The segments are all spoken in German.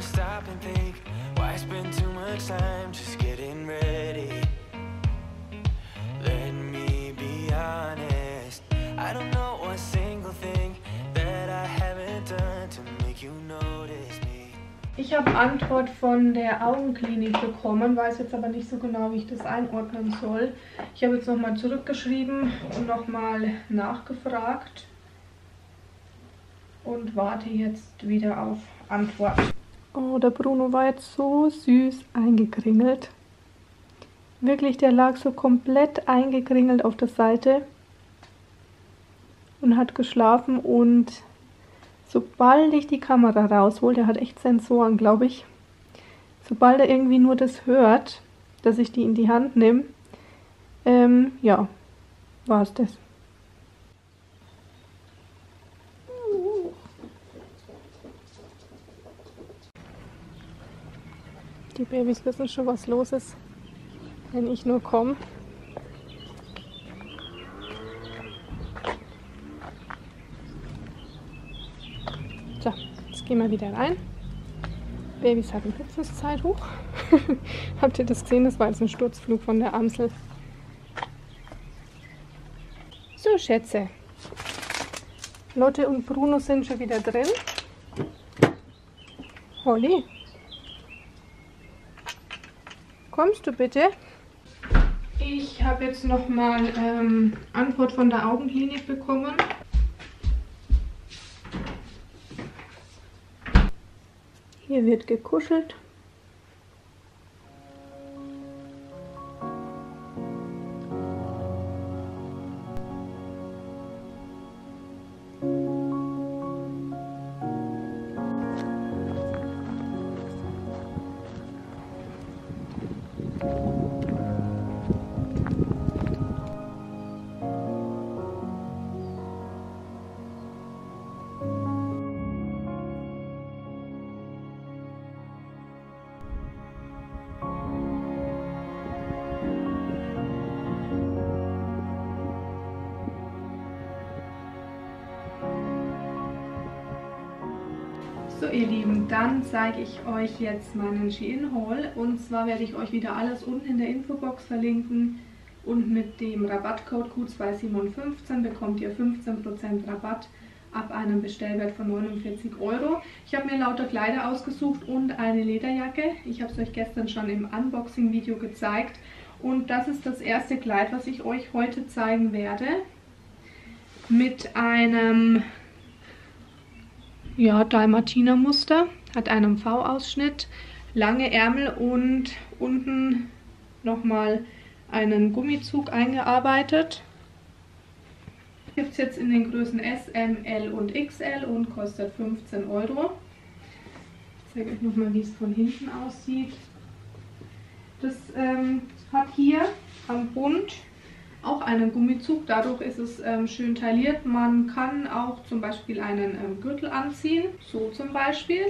ever stop and think why spend too much time just getting ready? Let me be honest. I don't know a single thing that I haven't done to make you notice me. Ich habe Antwort von der Augenklinik bekommen, weiß jetzt aber nicht so genau, wie ich das einordnen soll. Ich habe jetzt nochmal zurückgeschrieben und nochmal nachgefragt und warte jetzt wieder auf Antwort. Oh, der Bruno war jetzt so süß eingekringelt. Wirklich, der lag so komplett eingekringelt auf der Seite und hat geschlafen und sobald ich die Kamera raushole, der hat echt Sensoren, glaube ich, sobald er irgendwie nur das hört, dass ich die in die Hand nehme, ähm, ja, war es das. Babys wissen schon, was los ist, wenn ich nur komme. So, jetzt gehen wir wieder rein. Babys hatten Hüpfenszeit hoch. Habt ihr das gesehen? Das war jetzt ein Sturzflug von der Amsel. So, Schätze. Lotte und Bruno sind schon wieder drin. Holly, kommst du bitte? Ich habe jetzt nochmal ähm, Antwort von der Augenklinik bekommen. Hier wird gekuschelt. Ihr Lieben, dann zeige ich euch jetzt meinen Shein Haul und zwar werde ich euch wieder alles unten in der Infobox verlinken und mit dem Rabattcode Q215 bekommt ihr 15% Rabatt ab einem Bestellwert von 49 Euro. Ich habe mir lauter Kleider ausgesucht und eine Lederjacke. Ich habe es euch gestern schon im Unboxing-Video gezeigt und das ist das erste Kleid, was ich euch heute zeigen werde. Mit einem ja, Dalmatiner-Muster, hat einen V-Ausschnitt, lange Ärmel und unten nochmal einen Gummizug eingearbeitet. Gibt es jetzt in den Größen S, M, L und XL und kostet 15 Euro. Ich zeige euch nochmal, wie es von hinten aussieht. Das ähm, hat hier am Bund auch einen Gummizug. Dadurch ist es ähm, schön tailliert. Man kann auch zum Beispiel einen ähm, Gürtel anziehen. So zum Beispiel.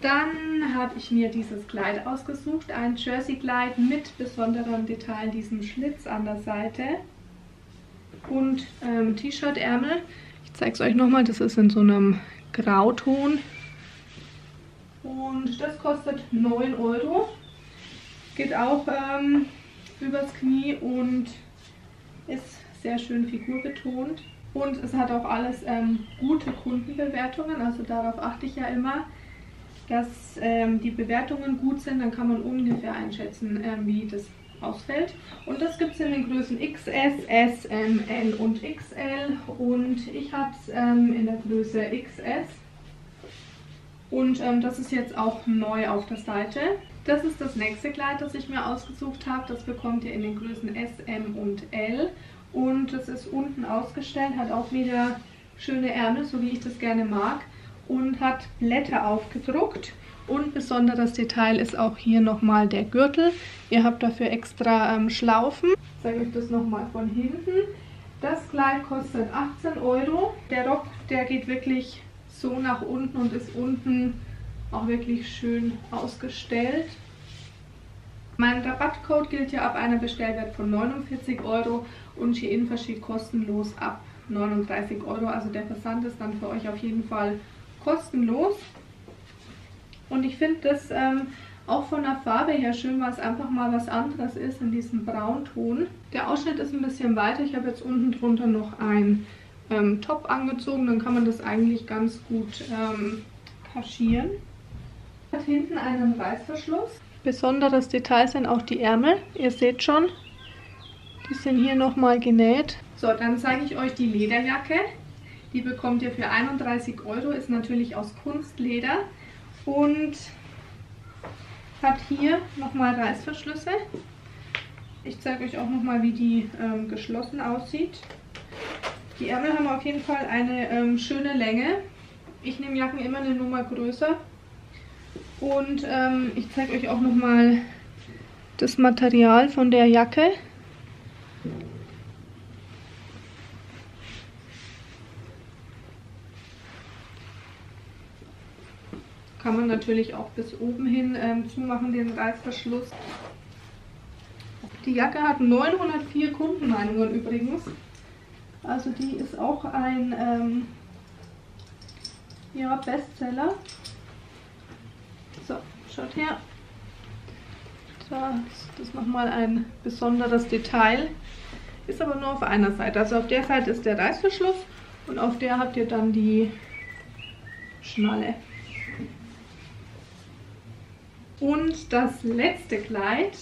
Dann habe ich mir dieses Kleid ausgesucht. Ein Jersey-Kleid mit besonderem Detail, diesem Schlitz an der Seite. Und ähm, T-Shirt-Ärmel. Ich zeige es euch nochmal. Das ist in so einem Grauton. Und das kostet 9 Euro. Geht auch ähm, übers Knie und ist sehr schön figurbetont. Und es hat auch alles ähm, gute Kundenbewertungen, also darauf achte ich ja immer, dass ähm, die Bewertungen gut sind, dann kann man ungefähr einschätzen, ähm, wie das ausfällt. Und das gibt es in den Größen XS, S, M, L und XL und ich habe es ähm, in der Größe XS. Und ähm, das ist jetzt auch neu auf der Seite. Das ist das nächste Kleid, das ich mir ausgesucht habe. Das bekommt ihr in den Größen S, M und L. Und es ist unten ausgestellt, hat auch wieder schöne Ärmel, so wie ich das gerne mag. Und hat Blätter aufgedruckt. Und besonderes Detail ist auch hier nochmal der Gürtel. Ihr habt dafür extra ähm, Schlaufen. Ich zeige euch das nochmal von hinten. Das Kleid kostet 18 Euro. Der Rock, der geht wirklich so nach unten und ist unten auch wirklich schön ausgestellt. Mein Rabattcode gilt ja ab einem Bestellwert von 49 Euro und Shein verschickt kostenlos ab 39 Euro. Also der Versand ist dann für euch auf jeden Fall kostenlos. Und ich finde das ähm, auch von der Farbe her schön, weil es einfach mal was anderes ist in diesem Braunton. Der Ausschnitt ist ein bisschen weiter. Ich habe jetzt unten drunter noch ein ähm, Top angezogen. Dann kann man das eigentlich ganz gut ähm, kaschieren. Hat hinten einen Reißverschluss. Besonderes Detail sind auch die Ärmel. Ihr seht schon, die sind hier nochmal genäht. So, dann zeige ich euch die Lederjacke. Die bekommt ihr für 31 Euro, ist natürlich aus Kunstleder und hat hier nochmal Reißverschlüsse. Ich zeige euch auch nochmal, wie die ähm, geschlossen aussieht. Die Ärmel haben auf jeden Fall eine ähm, schöne Länge. Ich nehme Jacken immer eine Nummer größer. Und ähm, ich zeige euch auch nochmal das Material von der Jacke. Kann man natürlich auch bis oben hin ähm, zumachen, den Reißverschluss. Die Jacke hat 904 Kundenmeinungen übrigens. Also die ist auch ein ähm, ja, Bestseller. So, schaut her. Da ist das nochmal ein besonderes Detail. Ist aber nur auf einer Seite. Also auf der Seite ist der Reißverschluss und auf der habt ihr dann die Schnalle. Und das letzte Kleid,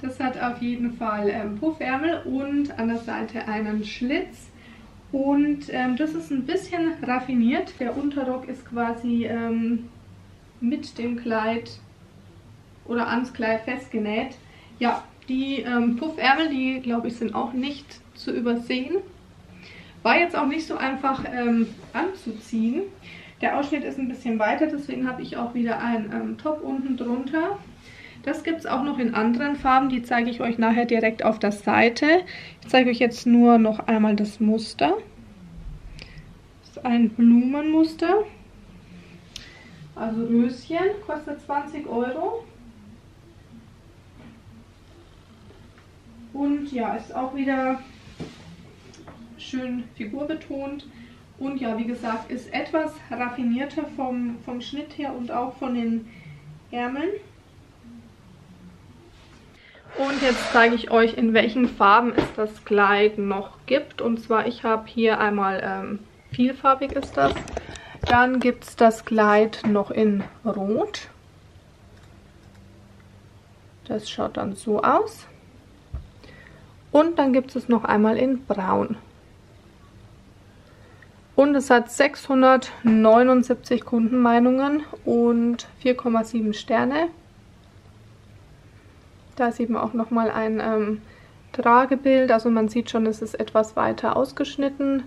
das hat auf jeden Fall ähm, Puffärmel und an der Seite einen Schlitz. Und ähm, das ist ein bisschen raffiniert. Der Unterrock ist quasi ähm, mit dem Kleid oder ans Kleid festgenäht. Ja, die ähm, Puffärmel, die glaube ich sind auch nicht zu übersehen. War jetzt auch nicht so einfach ähm, anzuziehen. Der Ausschnitt ist ein bisschen weiter, deswegen habe ich auch wieder einen ähm, Top unten drunter. Das gibt es auch noch in anderen Farben, die zeige ich euch nachher direkt auf der Seite. Ich zeige euch jetzt nur noch einmal das Muster. Das ist ein Blumenmuster. Also Röschen, kostet 20 Euro. Und ja, ist auch wieder schön figurbetont. Und ja, wie gesagt, ist etwas raffinierter vom, vom Schnitt her und auch von den Ärmeln. Und jetzt zeige ich euch, in welchen Farben es das Kleid noch gibt. Und zwar, ich habe hier einmal, ähm, vielfarbig ist das. Dann gibt es das Kleid noch in Rot. Das schaut dann so aus. Und dann gibt es noch einmal in Braun. Und es hat 679 Kundenmeinungen und 4,7 Sterne. Da sieht man auch nochmal ein ähm, Tragebild. Also man sieht schon, es ist etwas weiter ausgeschnitten.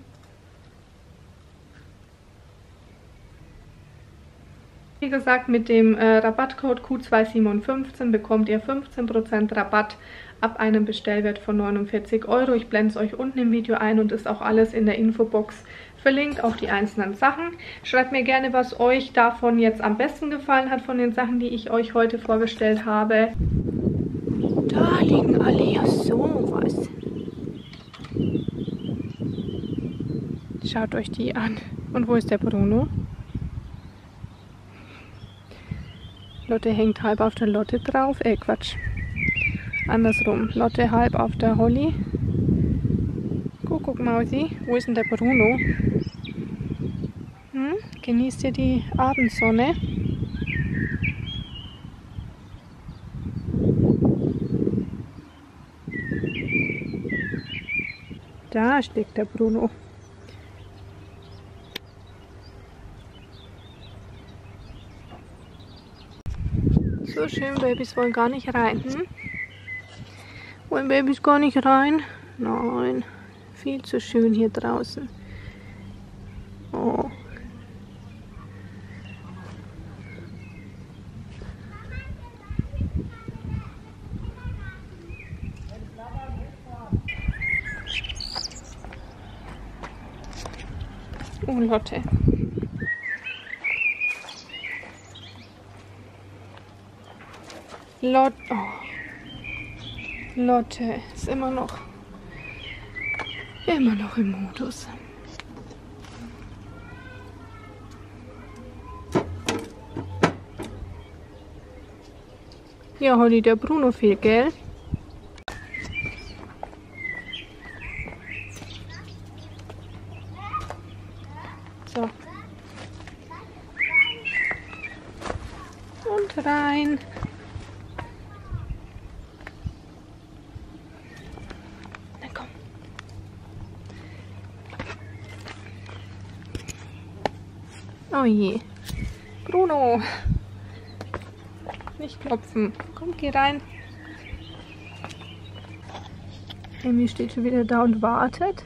Wie gesagt, mit dem äh, Rabattcode Q257 bekommt ihr 15% Rabatt ab einem Bestellwert von 49 Euro. Ich blende es euch unten im Video ein und ist auch alles in der Infobox verlinkt, auch die einzelnen Sachen. Schreibt mir gerne, was euch davon jetzt am besten gefallen hat, von den Sachen, die ich euch heute vorgestellt habe. Da liegen alle ja sowas. Schaut euch die an. Und wo ist der Bruno? Lotte hängt halb auf der Lotte drauf. Äh, Quatsch. Andersrum. Lotte halb auf der Holly. Guck, guck Mausi. Wo ist denn der Bruno? Hm? Genießt ihr die Abendsonne? Da steckt der Bruno. So schön, Babys wollen gar nicht rein. Hm? Wollen Babys gar nicht rein? Nein, viel zu schön hier draußen. Oh. Hotel. Lot oh. Lotte ist immer noch immer noch im Modus. Ja, Holly, der Bruno fehlt, gell? So. Und rein. Na komm. Oh je. Bruno. Nicht klopfen. Komm, geh rein. Emmy steht schon wieder da und wartet.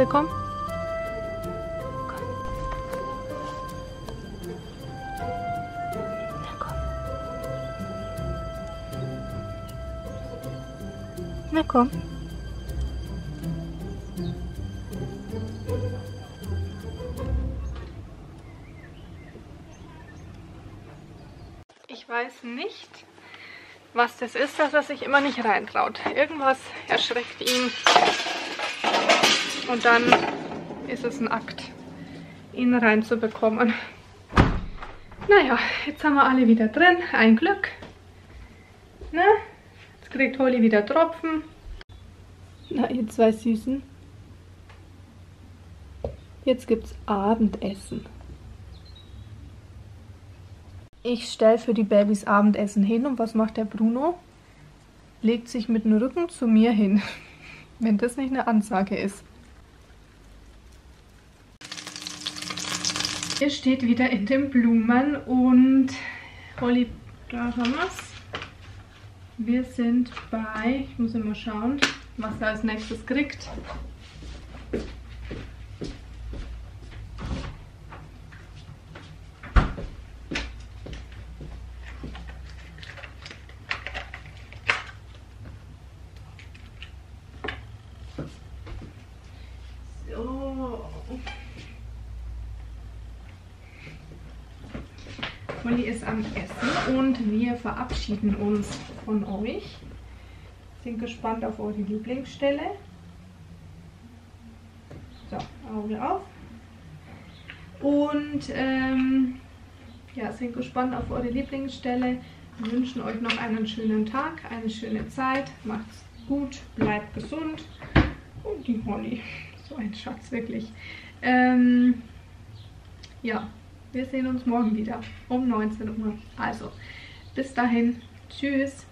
Na komm. Na komm. Ich weiß nicht, was das ist, dass er sich immer nicht reintraut. Irgendwas erschreckt ihn. Und dann ist es ein Akt, ihn reinzubekommen. Naja, jetzt haben wir alle wieder drin. Ein Glück. Ne? Jetzt kriegt Holly wieder Tropfen. Na, ihr zwei Süßen. Jetzt gibt's Abendessen. Ich stelle für die Babys Abendessen hin und was macht der Bruno? Legt sich mit dem Rücken zu mir hin. Wenn das nicht eine Ansage ist. Ihr steht wieder in den Blumen und Holly, da haben. Wir sind bei, ich muss immer schauen, was er als nächstes kriegt. So. Holly ist am Essen und wir verabschieden uns von euch. Sind gespannt auf eure Lieblingsstelle. So, Auge auf. Und ähm, ja, sind gespannt auf eure Lieblingsstelle. Wir wünschen euch noch einen schönen Tag, eine schöne Zeit. Macht's gut, bleibt gesund. Und die Holly, so ein Schatz, wirklich. Ähm, ja, wir sehen uns morgen wieder um 19 Uhr. Also, bis dahin, tschüss.